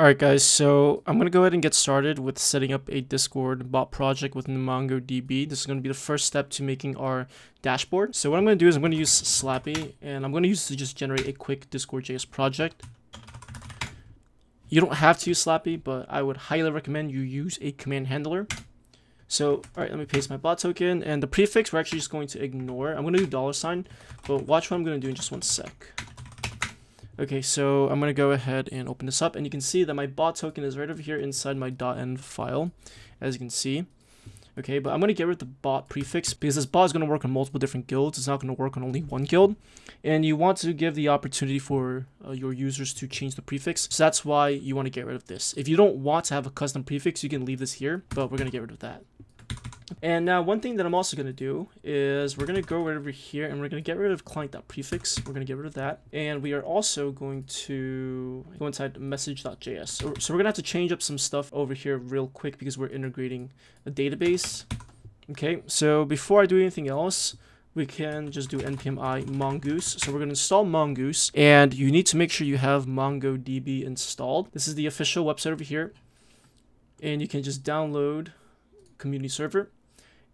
Alright guys, so I'm going to go ahead and get started with setting up a Discord bot project with MongoDB. This is going to be the first step to making our dashboard. So what I'm going to do is I'm going to use Slappey, and I'm going to use to just generate a quick Discord.js project. You don't have to use Slappey, but I would highly recommend you use a command handler. So, alright, let me paste my bot token, and the prefix we're actually just going to ignore. I'm going to do dollar sign, but watch what I'm going to do in just one sec. Okay, so I'm going to go ahead and open this up, and you can see that my bot token is right over here inside my .env file, as you can see. Okay, but I'm going to get rid of the bot prefix because this bot is going to work on multiple different guilds. It's not going to work on only one guild. And you want to give the opportunity for uh, your users to change the prefix. So that's why you want to get rid of this. If you don't want to have a custom prefix, you can leave this here, but we're going to get rid of that. And now one thing that I'm also going to do is we're going to go right over here and we're going to get rid of client.prefix. We're going to get rid of that. And we are also going to go inside message.js. So, so we're going to have to change up some stuff over here real quick because we're integrating a database. Okay, so before I do anything else, we can just do npm i mongoose. So we're going to install mongoose and you need to make sure you have MongoDB installed. This is the official website over here. And you can just download community server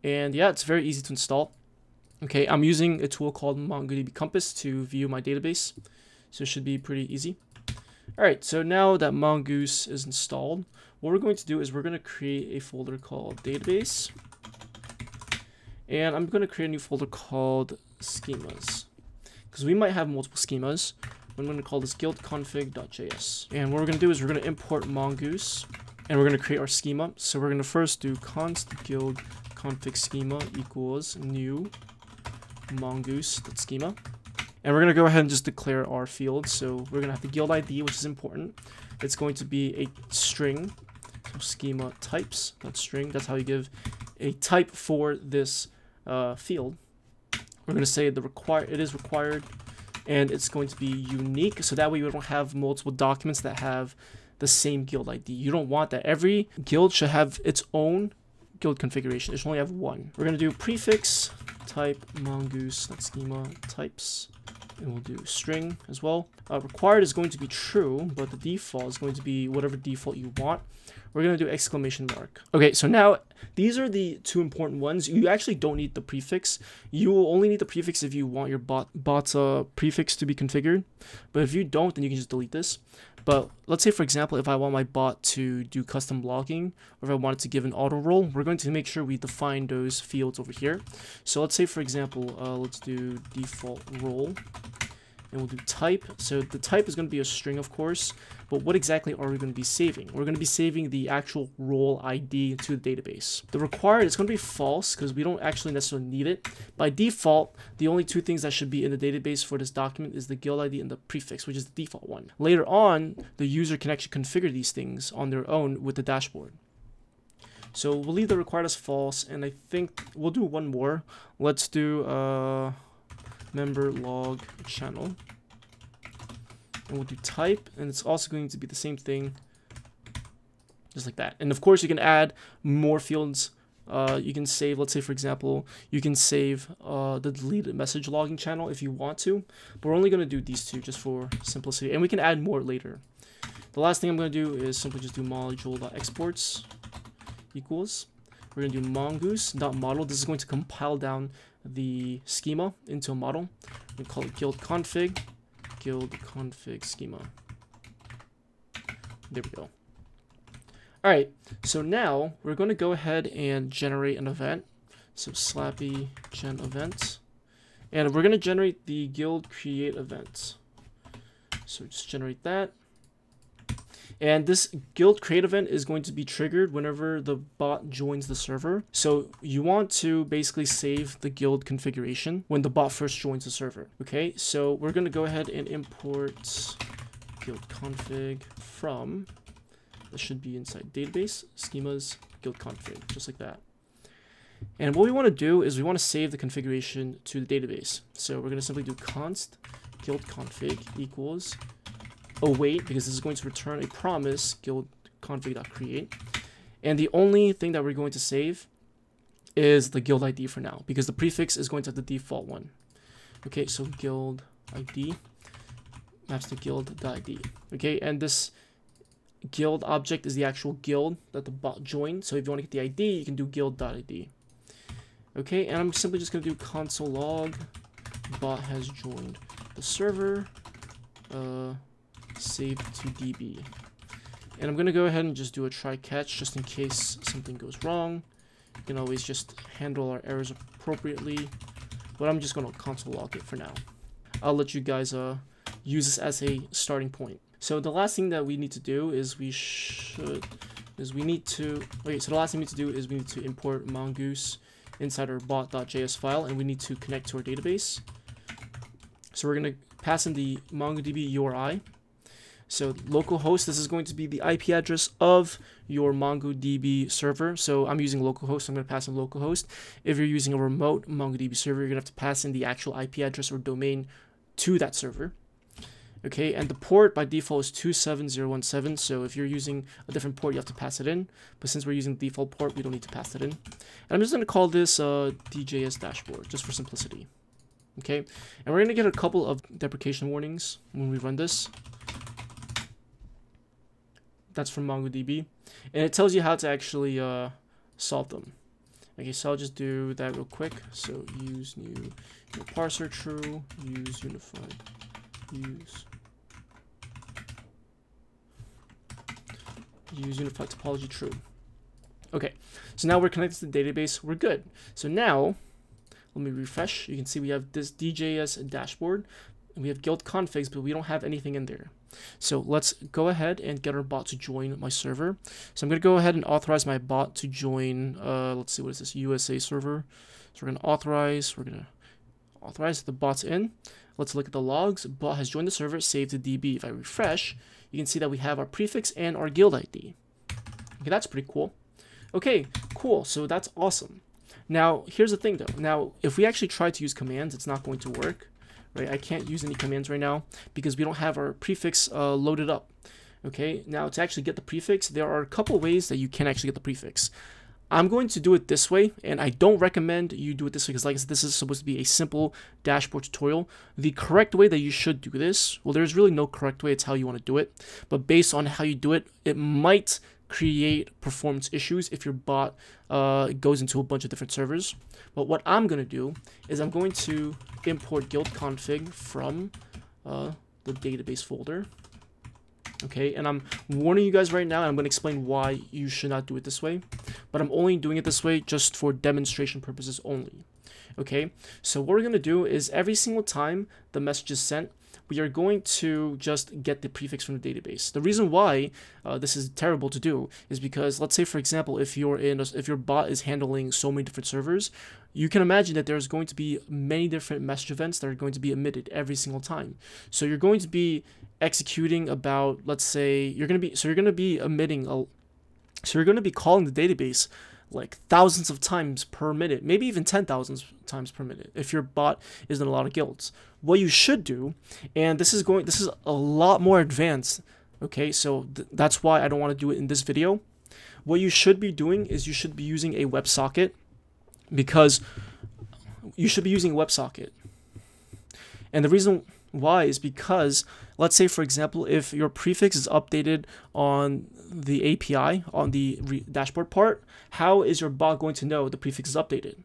and yeah, it's very easy to install. Okay, I'm using a tool called MongoDB Compass to view my database. So it should be pretty easy. Alright, so now that Mongoose is installed, what we're going to do is we're going to create a folder called database. And I'm going to create a new folder called schemas. Because we might have multiple schemas. I'm going to call this guildconfig.js. And what we're going to do is we're going to import Mongoose. And we're going to create our schema. So we're going to first do const guild config schema equals new mongoose.schema. And we're going to go ahead and just declare our field. So we're going to have the guild ID, which is important. It's going to be a string. So schema types, that string. That's how you give a type for this uh, field. We're going to say the require it is required and it's going to be unique. So that way we don't have multiple documents that have the same guild ID. You don't want that. Every guild should have its own guild configuration. Should only have one. We're going to do prefix type mongoose schema types and we'll do string as well. Uh, required is going to be true, but the default is going to be whatever default you want. We're going to do exclamation mark. Okay, so now these are the two important ones. You actually don't need the prefix. You will only need the prefix if you want your bot bot's uh, prefix to be configured. But if you don't, then you can just delete this. But let's say, for example, if I want my bot to do custom logging, or if I wanted to give an auto role, we're going to make sure we define those fields over here. So let's say, for example, uh, let's do default role and we'll do type. So the type is going to be a string, of course, but what exactly are we going to be saving? We're going to be saving the actual role ID to the database. The required is going to be false because we don't actually necessarily need it. By default, the only two things that should be in the database for this document is the guild ID and the prefix, which is the default one. Later on, the user can actually configure these things on their own with the dashboard. So we'll leave the required as false, and I think we'll do one more. Let's do uh, member log channel. And we'll do type and it's also going to be the same thing just like that. And of course you can add more fields. Uh, you can save let's say for example you can save uh, the deleted message logging channel if you want to but we're only going to do these two just for simplicity and we can add more later. The last thing I'm going to do is simply just do module.exports equals. We're going to do mongoose.model this is going to compile down the schema into a model we call it guild config guild config schema. There we go. All right, so now we're going to go ahead and generate an event. So slappey gen event. And we're going to generate the guild create event. So just generate that. And this guild create event is going to be triggered whenever the bot joins the server. So you want to basically save the guild configuration when the bot first joins the server. Okay, so we're going to go ahead and import guild config from, this should be inside database, schemas, guild config, just like that. And what we want to do is we want to save the configuration to the database. So we're going to simply do const guild config equals await because this is going to return a promise guild config.create. And the only thing that we're going to save is the guild ID for now because the prefix is going to have the default one. Okay, so guild ID maps to guild ID. Okay, and this guild object is the actual guild that the bot joined. So if you want to get the ID, you can do guild.id. Okay, and I'm simply just going to do console log bot has joined the server uh, save to DB. And I'm going to go ahead and just do a try catch just in case something goes wrong. You can always just handle our errors appropriately. But I'm just going to console log it for now. I'll let you guys uh, use this as a starting point. So the last thing that we need to do is we should is we need to okay so the last thing we need to do is we need to import mongoose inside our bot.js file and we need to connect to our database. So we're going to pass in the MongoDB URI. So localhost, this is going to be the IP address of your MongoDB server. So I'm using localhost, I'm going to pass in localhost. If you're using a remote MongoDB server, you're going to have to pass in the actual IP address or domain to that server. Okay, and the port by default is 27017, so if you're using a different port, you have to pass it in. But since we're using the default port, we don't need to pass it in. And I'm just going to call this uh, DJS dashboard, just for simplicity. Okay, and we're going to get a couple of deprecation warnings when we run this. That's from MongoDB. And it tells you how to actually uh, solve them. Okay, so I'll just do that real quick. So use new, new parser true, use unified, use use unified topology true. Okay, so now we're connected to the database. We're good. So now, let me refresh. You can see we have this DJS dashboard. And we have guild configs, but we don't have anything in there. So let's go ahead and get our bot to join my server. So I'm going to go ahead and authorize my bot to join, uh, let's see, what is this, USA server. So we're going to authorize, we're going to authorize the bot's in. Let's look at the logs. Bot has joined the server, saved to DB. If I refresh, you can see that we have our prefix and our guild ID. Okay, that's pretty cool. Okay, cool. So that's awesome. Now, here's the thing though. Now, if we actually try to use commands, it's not going to work right? I can't use any commands right now because we don't have our prefix uh, loaded up. Okay, now to actually get the prefix, there are a couple ways that you can actually get the prefix. I'm going to do it this way, and I don't recommend you do it this way because, like I said, this is supposed to be a simple dashboard tutorial. The correct way that you should do this, well, there's really no correct way. It's how you want to do it. But based on how you do it, it might create performance issues if your bot uh, goes into a bunch of different servers. But what I'm going to do is I'm going to import guild config from uh, the database folder. Okay, and I'm warning you guys right now, I'm going to explain why you should not do it this way. But I'm only doing it this way just for demonstration purposes only. Okay, so what we're going to do is every single time the message is sent, we are going to just get the prefix from the database. The reason why uh, this is terrible to do is because let's say for example if you're in a, if your bot is handling so many different servers, you can imagine that there's going to be many different message events that are going to be emitted every single time. So you're going to be executing about let's say you're going to be so you're going to be emitting a so you're going to be calling the database like thousands of times per minute, maybe even 10,000 times per minute if your bot is in a lot of guilds. What you should do, and this is going, this is a lot more advanced, okay, so th that's why I don't want to do it in this video. What you should be doing is you should be using a WebSocket because you should be using a WebSocket. And the reason why is because, let's say, for example, if your prefix is updated on the API, on the dashboard part, how is your bot going to know the prefix is updated?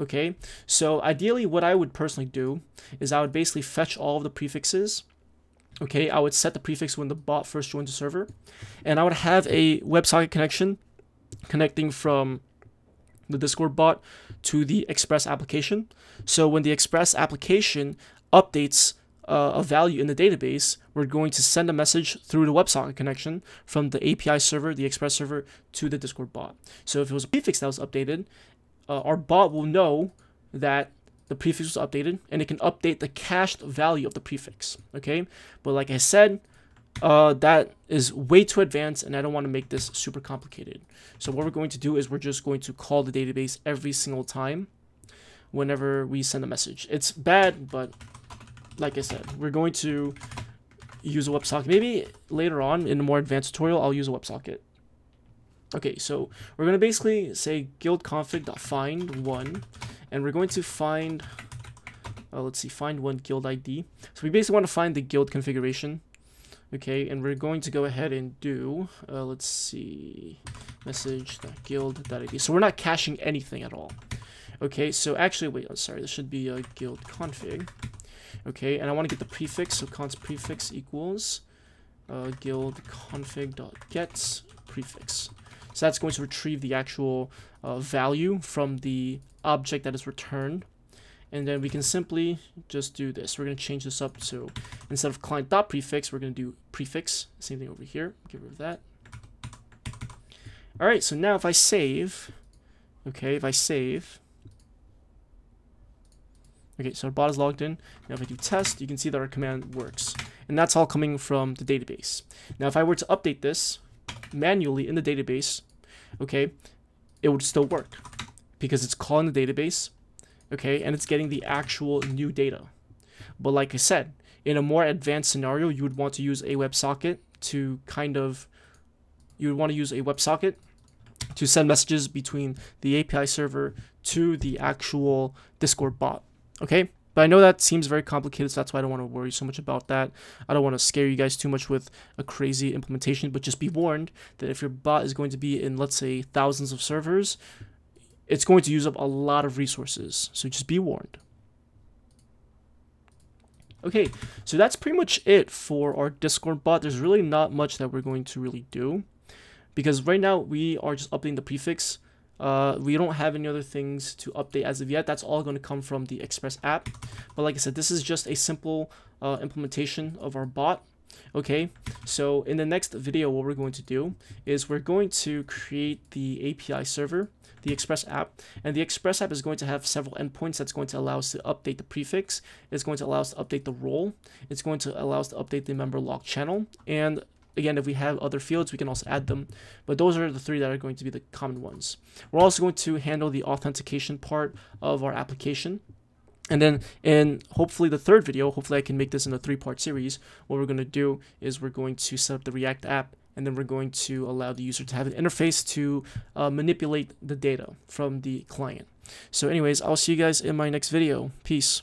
Okay, so ideally what I would personally do is I would basically fetch all of the prefixes okay? I would set the prefix when the bot first joins the server and i would have a websocket connection connecting from the discord bot to the express application. So when the express application updates uh, a value in the database, we're going to send a message through the WebSocket connection from the API server, the Express server, to the Discord bot. So if it was a prefix that was updated, uh, our bot will know that the prefix was updated, and it can update the cached value of the prefix. Okay, but like I said, uh, that is way too advanced, and I don't want to make this super complicated. So what we're going to do is we're just going to call the database every single time whenever we send a message. It's bad, but like I said, we're going to use a WebSocket. Maybe later on in a more advanced tutorial, I'll use a WebSocket. Okay, so we're going to basically say guild config.find one, and we're going to find, uh, let's see, find one guild ID. So we basically want to find the guild configuration. Okay, and we're going to go ahead and do, uh, let's see, message.guild.id. So we're not caching anything at all. Okay, so actually, wait, sorry, this should be a guild config. Okay, and I want to get the prefix, so const prefix equals uh, guild config.get prefix. So that's going to retrieve the actual uh, value from the object that is returned. And then we can simply just do this. We're going to change this up. So instead of client dot prefix, we're going to do prefix. Same thing over here. Get rid of that. All right, so now if I save, okay, if I save, okay, so our bot is logged in. Now if I do test, you can see that our command works. And that's all coming from the database. Now if I were to update this manually in the database, okay, it would still work because it's calling the database, okay, and it's getting the actual new data. But like I said, in a more advanced scenario, you would want to use a WebSocket to kind of, you would want to use a WebSocket to send messages between the API server to the actual Discord bot, okay? But I know that seems very complicated, so that's why I don't want to worry so much about that. I don't want to scare you guys too much with a crazy implementation, but just be warned that if your bot is going to be in, let's say, thousands of servers, it's going to use up a lot of resources. So just be warned. Okay, so that's pretty much it for our Discord bot. There's really not much that we're going to really do because right now we are just updating the prefix. Uh, we don't have any other things to update as of yet. That's all going to come from the Express app. But like I said, this is just a simple uh, implementation of our bot. Okay, so in the next video, what we're going to do is we're going to create the API server the Express app. And the Express app is going to have several endpoints that's going to allow us to update the prefix. It's going to allow us to update the role. It's going to allow us to update the member log channel. And again, if we have other fields, we can also add them. But those are the three that are going to be the common ones. We're also going to handle the authentication part of our application. And then in hopefully the third video, hopefully I can make this in a three-part series, what we're going to do is we're going to set up the React app and then we're going to allow the user to have an interface to uh, manipulate the data from the client. So anyways, I'll see you guys in my next video. Peace.